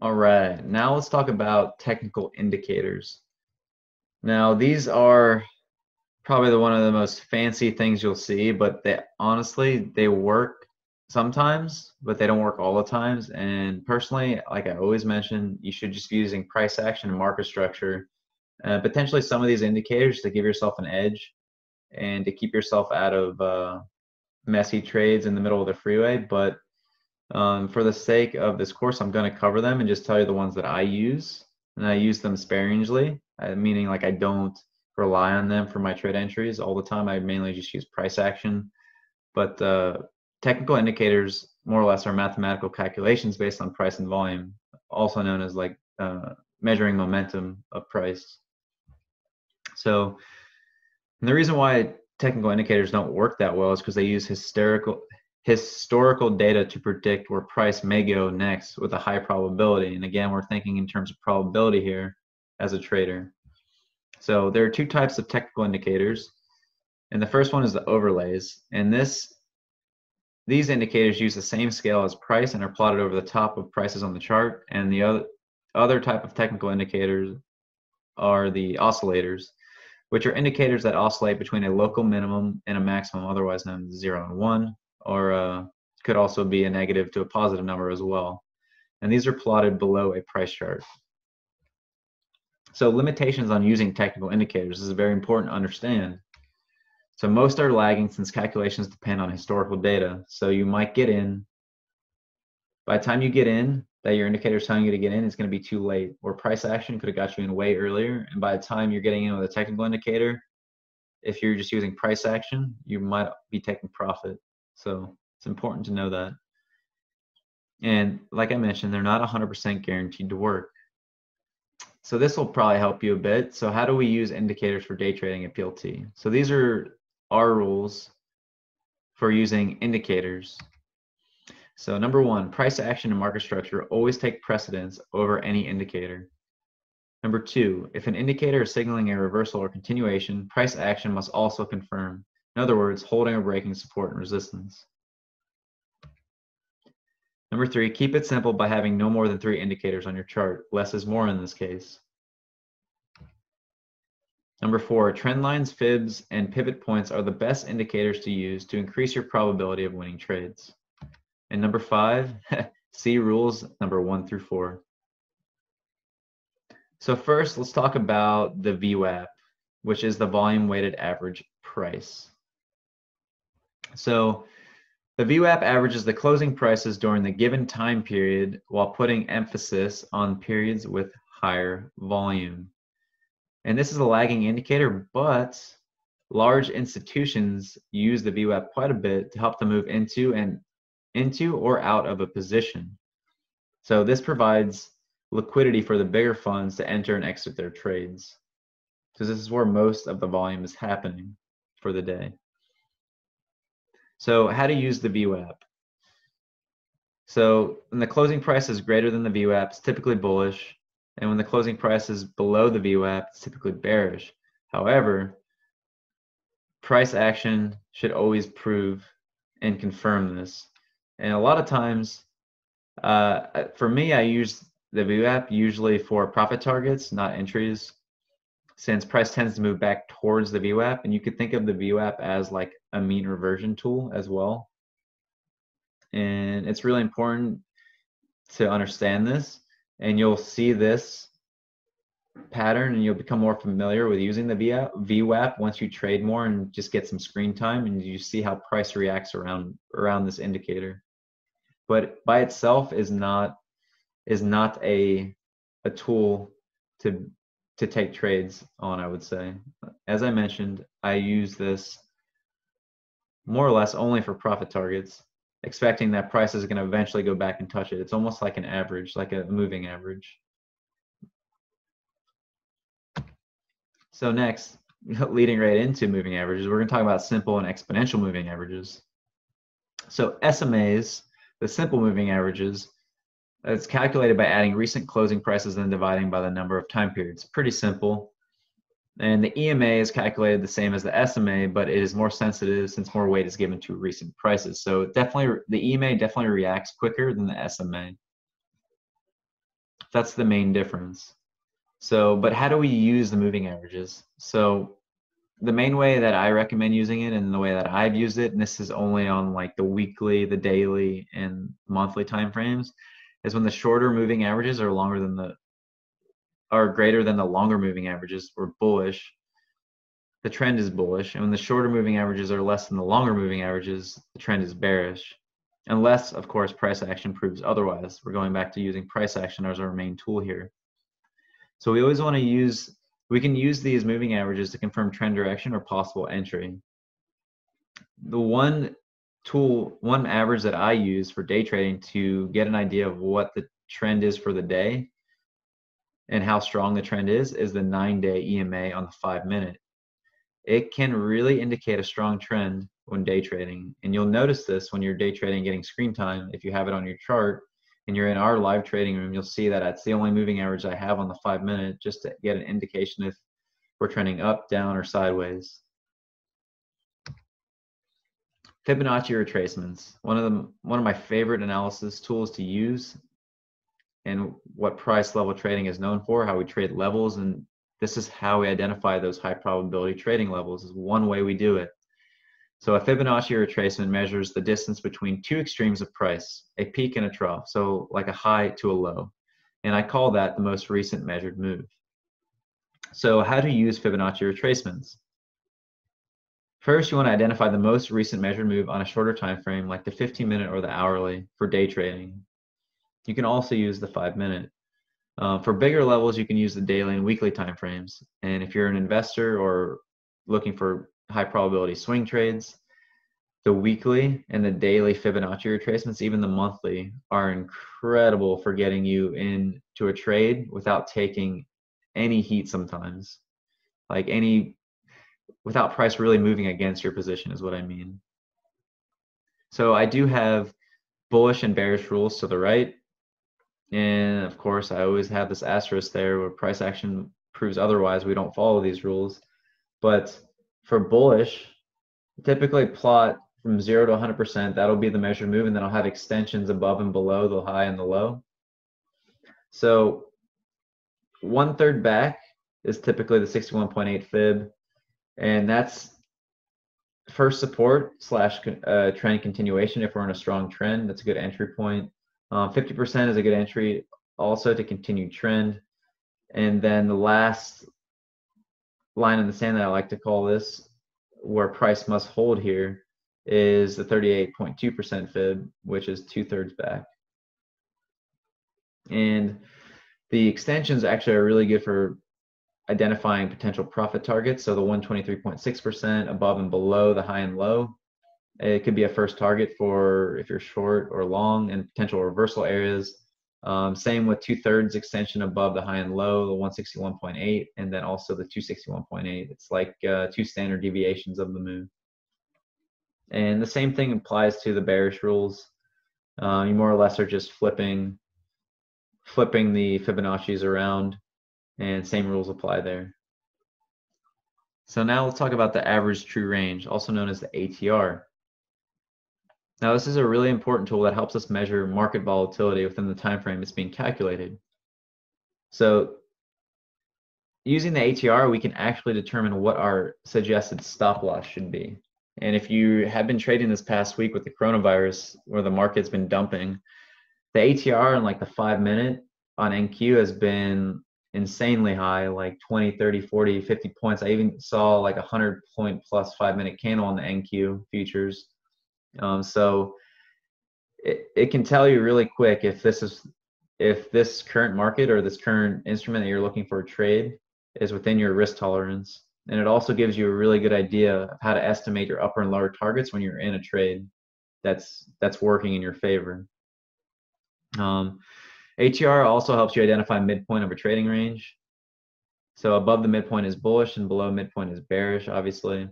All right, now let's talk about technical indicators. Now, these are probably the one of the most fancy things you'll see, but they honestly they work sometimes, but they don't work all the times. And personally, like I always mention, you should just be using price action and market structure, uh, potentially some of these indicators to give yourself an edge and to keep yourself out of uh, messy trades in the middle of the freeway. But um, for the sake of this course, I'm going to cover them and just tell you the ones that I use. And I use them sparingly, uh, meaning like I don't rely on them for my trade entries all the time. I mainly just use price action. But uh, technical indicators, more or less, are mathematical calculations based on price and volume, also known as like uh, measuring momentum of price. So the reason why technical indicators don't work that well is because they use hysterical historical data to predict where price may go next with a high probability. And again, we're thinking in terms of probability here as a trader. So there are two types of technical indicators. And the first one is the overlays. And this these indicators use the same scale as price and are plotted over the top of prices on the chart. And the other other type of technical indicators are the oscillators, which are indicators that oscillate between a local minimum and a maximum, otherwise known as zero and one or uh, could also be a negative to a positive number as well. And these are plotted below a price chart. So limitations on using technical indicators is very important to understand. So most are lagging since calculations depend on historical data. So you might get in, by the time you get in, that your indicator is telling you to get in, it's going to be too late. Or price action could have got you in way earlier. And by the time you're getting in with a technical indicator, if you're just using price action, you might be taking profit. So it's important to know that. And like I mentioned, they're not 100% guaranteed to work. So this will probably help you a bit. So how do we use indicators for day trading at PLT? So these are our rules for using indicators. So number one, price action and market structure always take precedence over any indicator. Number two, if an indicator is signaling a reversal or continuation, price action must also confirm. In other words, holding or breaking support and resistance. Number three, keep it simple by having no more than three indicators on your chart. Less is more in this case. Number four, trend lines, fibs, and pivot points are the best indicators to use to increase your probability of winning trades. And number five, see rules number one through four. So first, let's talk about the VWAP, which is the volume weighted average price. So the VWAP averages the closing prices during the given time period while putting emphasis on periods with higher volume. And this is a lagging indicator, but large institutions use the VWAP quite a bit to help them move into and into or out of a position. So this provides liquidity for the bigger funds to enter and exit their trades. Because this is where most of the volume is happening for the day. So how to use the VWAP. So when the closing price is greater than the VWAP, it's typically bullish. And when the closing price is below the VWAP, it's typically bearish. However, price action should always prove and confirm this. And a lot of times, uh, for me, I use the VWAP usually for profit targets, not entries since price tends to move back towards the VWAP, and you could think of the VWAP as like a mean reversion tool as well. And it's really important to understand this, and you'll see this pattern and you'll become more familiar with using the VWAP once you trade more and just get some screen time and you see how price reacts around around this indicator. But by itself is not is not a a tool to to take trades on, I would say. As I mentioned, I use this more or less only for profit targets, expecting that price is going to eventually go back and touch it. It's almost like an average, like a moving average. So next, leading right into moving averages, we're going to talk about simple and exponential moving averages. So SMAs, the simple moving averages, it's calculated by adding recent closing prices and dividing by the number of time periods. Pretty simple. And the EMA is calculated the same as the SMA, but it is more sensitive since more weight is given to recent prices. So definitely, the EMA definitely reacts quicker than the SMA. that's the main difference. So, but how do we use the moving averages? So the main way that I recommend using it and the way that I've used it, and this is only on like the weekly, the daily, and monthly time frames, is when the shorter moving averages are longer than the are greater than the longer moving averages or bullish. The trend is bullish, and when the shorter moving averages are less than the longer moving averages, the trend is bearish. Unless, of course, price action proves otherwise. We're going back to using price action as our main tool here. So we always want to use we can use these moving averages to confirm trend direction or possible entry. The one tool, one average that I use for day trading to get an idea of what the trend is for the day and how strong the trend is, is the nine day EMA on the five minute. It can really indicate a strong trend when day trading. And you'll notice this when you're day trading getting screen time. If you have it on your chart, and you're in our live trading room, you'll see that that's the only moving average I have on the five minute just to get an indication if we're trending up, down, or sideways. Fibonacci retracements, one of them, one of my favorite analysis tools to use and what price level trading is known for, how we trade levels. And this is how we identify those high probability trading levels is one way we do it. So a Fibonacci retracement measures the distance between two extremes of price, a peak and a trough, so like a high to a low. And I call that the most recent measured move. So how to use Fibonacci retracements? First, you want to identify the most recent measured move on a shorter time frame, like the 15 minute or the hourly for day trading. You can also use the five minute. Uh, for bigger levels, you can use the daily and weekly time frames. And if you're an investor or looking for high probability swing trades. The weekly and the daily Fibonacci retracements, even the monthly, are incredible for getting you into a trade without taking any heat sometimes. Like any, without price really moving against your position, is what I mean. So I do have bullish and bearish rules to the right. And of course, I always have this asterisk there where price action proves otherwise. We don't follow these rules. But for bullish, typically plot from zero to 100%. That'll be the measured move, and then I'll have extensions above and below the high and the low. So one third back is typically the 61.8 fib, and that's first support slash uh, trend continuation if we're in a strong trend. That's a good entry point. 50% um, is a good entry also to continue trend. And then the last line in the sand that I like to call this, where price must hold here, is the 38.2% fib, which is two thirds back. And the extensions actually are really good for identifying potential profit targets. So the 123.6% above and below the high and low. It could be a first target for if you're short or long and potential reversal areas. Um, same with two thirds extension above the high and low, the 161.8, and then also the 261.8. It's like uh, two standard deviations of the move. And the same thing applies to the bearish rules. Uh, you more or less are just flipping, flipping the Fibonacci's around, and same rules apply there. So now let's talk about the average true range, also known as the ATR. Now, this is a really important tool that helps us measure market volatility within the time frame it's being calculated. So using the ATR, we can actually determine what our suggested stop loss should be. And if you have been trading this past week with the coronavirus where the market's been dumping, the ATR in like the five minute on NQ has been insanely high, like 20, 30, 40, 50 points. I even saw like a 100 point plus five minute candle on the NQ futures. Um, so it, it can tell you really quick if this is if this current market or this current instrument that you're looking for a trade is within your risk tolerance. And it also gives you a really good idea of how to estimate your upper and lower targets when you're in a trade that's that's working in your favor. Um, ATR also helps you identify midpoint of a trading range. So above the midpoint is bullish and below midpoint is bearish, obviously.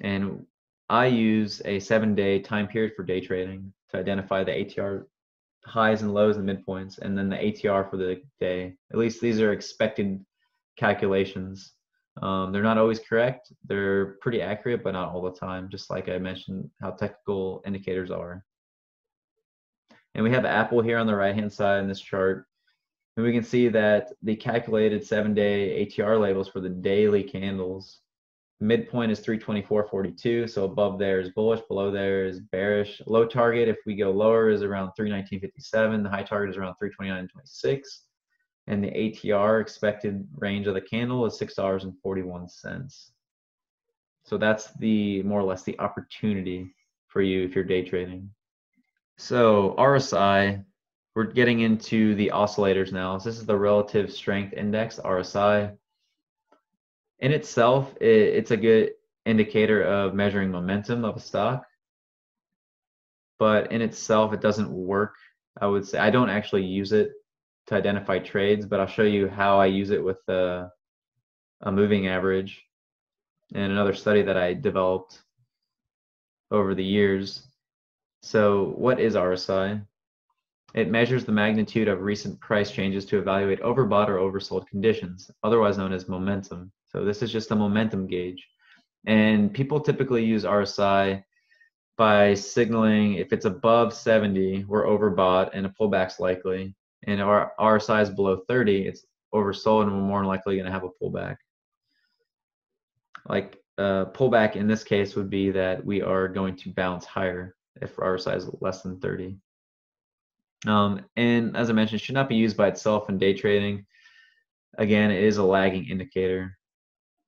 And I use a seven day time period for day trading to identify the ATR highs and lows and midpoints, and then the ATR for the day. At least these are expected calculations. Um, they're not always correct. They're pretty accurate, but not all the time, just like I mentioned how technical indicators are. And we have Apple here on the right hand side in this chart. And we can see that the calculated seven day ATR labels for the daily candles, midpoint is 324.42. So above there is bullish, below there is bearish. Low target, if we go lower, is around 319.57. The high target is around 329.26. And the ATR expected range of the candle is $6.41. So that's the more or less the opportunity for you if you're day trading. So RSI, we're getting into the oscillators now. So this is the relative strength index, RSI. In itself, it, it's a good indicator of measuring momentum of a stock. But in itself, it doesn't work. I would say I don't actually use it to identify trades, but I'll show you how I use it with a, a moving average and another study that I developed over the years. So, what is RSI? It measures the magnitude of recent price changes to evaluate overbought or oversold conditions, otherwise known as momentum. So, this is just a momentum gauge. And people typically use RSI by signaling if it's above 70, we're overbought and a pullback's likely. And if our RSI is below 30, it's oversold and we're more likely going to have a pullback like uh, pullback in this case would be that we are going to bounce higher if RSI is less than 30. Um, and as I mentioned, should not be used by itself in day trading. Again, it is a lagging indicator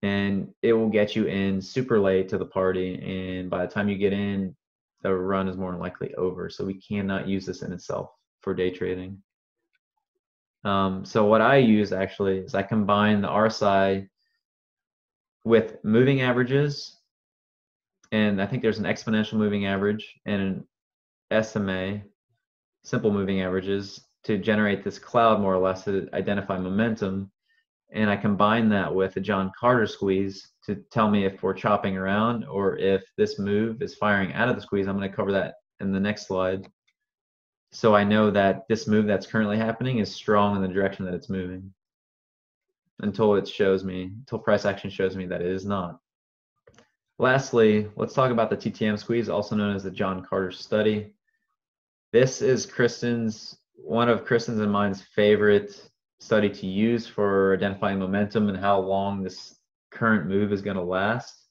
and it will get you in super late to the party. And by the time you get in, the run is more likely over. So we cannot use this in itself for day trading. Um, so what I use actually is I combine the RSI with moving averages, and I think there's an exponential moving average and an SMA, simple moving averages, to generate this cloud more or less to identify momentum. And I combine that with a John Carter squeeze to tell me if we're chopping around or if this move is firing out of the squeeze. I'm going to cover that in the next slide. So I know that this move that's currently happening is strong in the direction that it's moving until it shows me, until price action shows me that it is not. Lastly, let's talk about the TTM squeeze, also known as the John Carter study. This is Kristen's, one of Kristen's and mine's favorite study to use for identifying momentum and how long this current move is going to last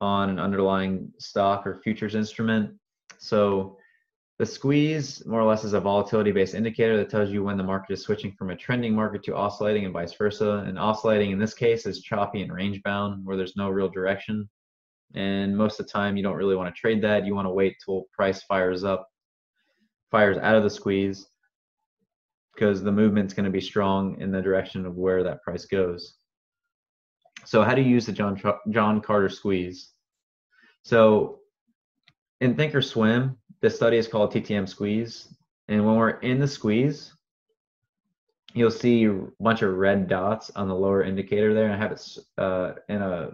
on an underlying stock or futures instrument. So the squeeze, more or less, is a volatility based indicator that tells you when the market is switching from a trending market to oscillating and vice versa. And oscillating in this case is choppy and range bound, where there's no real direction. And most of the time, you don't really want to trade that. You want to wait till price fires up, fires out of the squeeze, because the movement's going to be strong in the direction of where that price goes. So, how do you use the John John Carter squeeze? So, in Thinkorswim, this study is called TTM squeeze. And when we're in the squeeze, you'll see a bunch of red dots on the lower indicator there. I have it uh, in a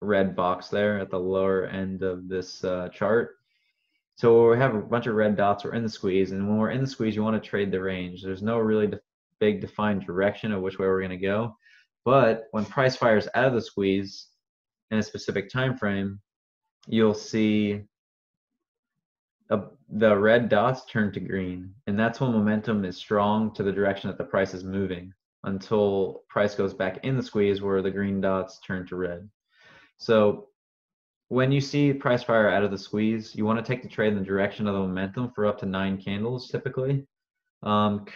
red box there at the lower end of this uh, chart. So we have a bunch of red dots, we're in the squeeze. And when we're in the squeeze, you want to trade the range. There's no really de big defined direction of which way we're going to go. But when price fires out of the squeeze in a specific time frame, you'll see the red dots turn to green and that's when momentum is strong to the direction that the price is moving until price goes back in the squeeze where the green dots turn to red. So when you see price fire out of the squeeze you want to take the trade in the direction of the momentum for up to nine candles typically. Um,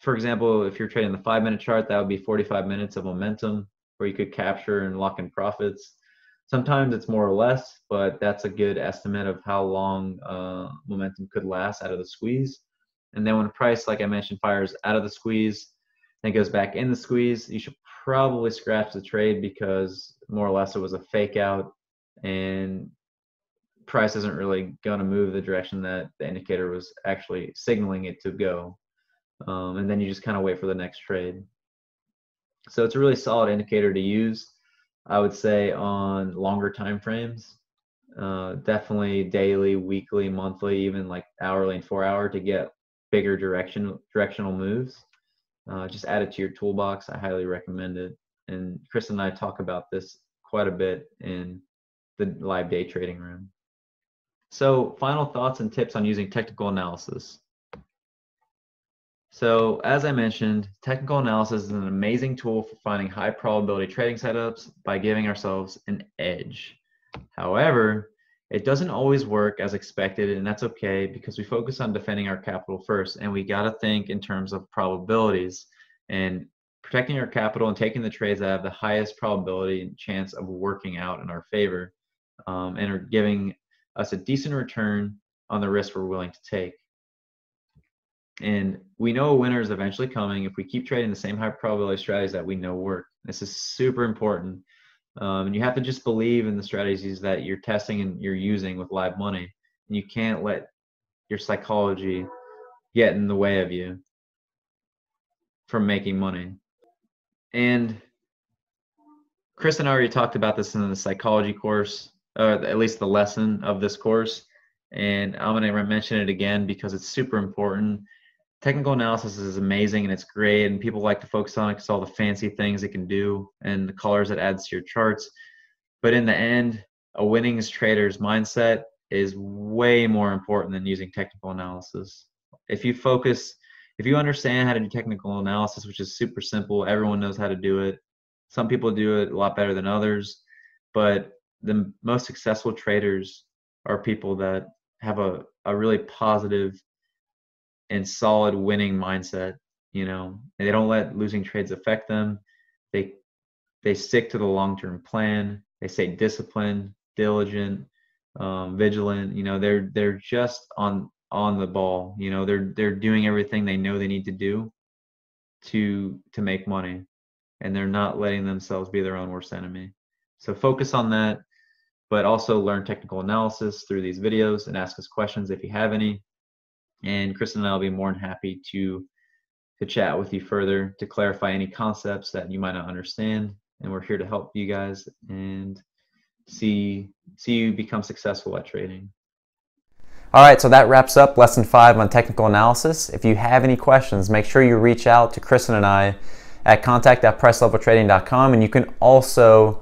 for example if you're trading the five minute chart that would be 45 minutes of momentum where you could capture and lock in profits Sometimes it's more or less, but that's a good estimate of how long uh, momentum could last out of the squeeze. And then when price, like I mentioned, fires out of the squeeze, then goes back in the squeeze, you should probably scratch the trade because more or less it was a fake out and price isn't really going to move the direction that the indicator was actually signaling it to go. Um, and then you just kind of wait for the next trade. So it's a really solid indicator to use. I would say on longer time frames, uh, definitely daily, weekly, monthly, even like hourly and four hour to get bigger direction directional moves. Uh, just add it to your toolbox. I highly recommend it. And Chris and I talk about this quite a bit in the live day trading room. So, final thoughts and tips on using technical analysis. So as I mentioned, technical analysis is an amazing tool for finding high probability trading setups by giving ourselves an edge. However, it doesn't always work as expected, and that's okay because we focus on defending our capital first, and we got to think in terms of probabilities and protecting our capital and taking the trades that have the highest probability and chance of working out in our favor um, and are giving us a decent return on the risk we're willing to take. And we know a winner is eventually coming if we keep trading the same high probability strategies that we know work. This is super important. Um, and you have to just believe in the strategies that you're testing and you're using with live money. And you can't let your psychology get in the way of you from making money. And Chris and I already talked about this in the psychology course, or at least the lesson of this course. And I'm going to mention it again because it's super important technical analysis is amazing and it's great and people like to focus on it because all the fancy things it can do and the colors it adds to your charts. But in the end a winnings trader's mindset is way more important than using technical analysis. If you focus if you understand how to do technical analysis which is super simple everyone knows how to do it. Some people do it a lot better than others but the most successful traders are people that have a, a really positive and solid winning mindset you know? And they don't let losing trades affect them. They they stick to the long-term plan. They stay disciplined diligent um, vigilant you know? They're they're just on on the ball you know? They're they're doing everything they know they need to do to to make money and they're not letting themselves be their own worst enemy. So focus on that but also learn technical analysis through these videos and ask us questions if you have any and Kristen and I will be more than happy to to chat with you further to clarify any concepts that you might not understand. And we're here to help you guys and see see you become successful at trading. All right, so that wraps up lesson five on technical analysis. If you have any questions, make sure you reach out to Kristen and I at contact at priceleveltrading.com. And you can also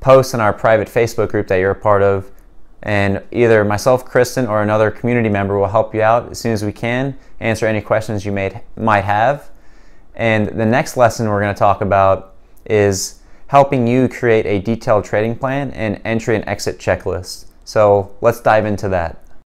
post in our private Facebook group that you're a part of and either myself, Kristen, or another community member will help you out as soon as we can, answer any questions you may, might have. And the next lesson we're going to talk about is helping you create a detailed trading plan and entry and exit checklist. So let's dive into that.